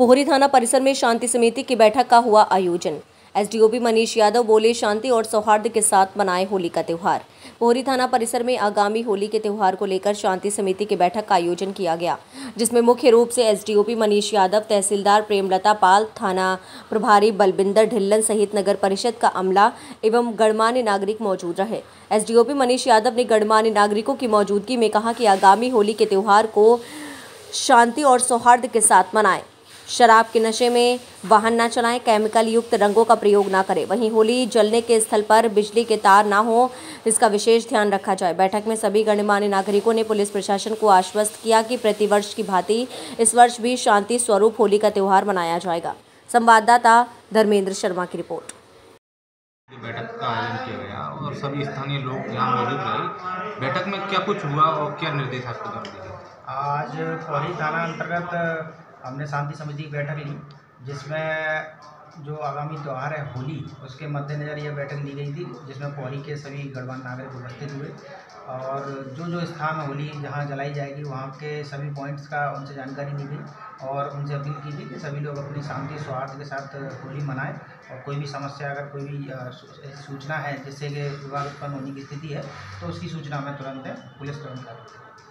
पोहरी थाना परिसर में शांति समिति की बैठक का हुआ आयोजन। एसडीओपी मनीष यादव बोले, शांति और सौहार्द के साथ मनाए होली का त्यौहार। पोहरी थाना परिसर में आगामी होली के त्यौहार को लेकर शांति समिति की बैठक का आयोजन किया गया, जिसमें मुख्य रूप से एसडीओपी मनीष यादव, तहसीलदार प्रेमलता पाल, थाना प्रभारी बलबिंदर ढिल्लन सहित नगर परिषद का अमला एवं गणमान्य नागरिक मौजूद रहे। एसडीओपी मनीष यादव ने गणमान्य नागरिकों की मौजूदगी में कहा कि आगामी होली के त्यौहार को शांति और सौहार्द के साथ मनाएँ। शराब के नशे में वाहन न चलाएँ केमिकल युक्त रंगों का प्रयोग न करें। वहीं होली जलने के स्थल पर बिजली के तार न हो इसका विशेष ध्यान रखा जाए। बैठक में सभी गणमान्य नागरिकों ने पुलिस प्रशासन को आश्वस्त किया कि प्रतिवर्ष की भांति इस वर्ष भी शांति स्वरूप होली का त्यौहार मनाया जाएगा। संवाददाता धर्मेंद्र शर्मा की रिपोर्ट। बैठक का आयोजन किया गया और सभी स्थानीय लोग यहाँ मौजूद रहे। बैठक में क्या कुछ हुआ और क्या निर्देश आपको आज पौरी थाना अंतर्गत हमने शांति समिति की बैठक ली, जिसमें जो आगामी त्यौहार है, होली, उसके मद्देनज़र यह बैठक ली गई थी, जिसमें पौरी के सभी गणमान्य नागरिक उपस्थित हुए। और जो जो स्थान होली जहाँ जलाई जाएगी, वहाँ के सभी पॉइंट्स का उनसे जानकारी दी गई और उनसे अपील की थी कि सभी लोग अपनी शांति, सौहार्द के साथ होली मनाएँ। और कोई भी समस्या, अगर कोई भी सूचना है, जिससे कि विवाद उत्पन्न होने की स्थिति है तो उसकी सूचना हमें तुरंत है पुलिस तुरंत करेगी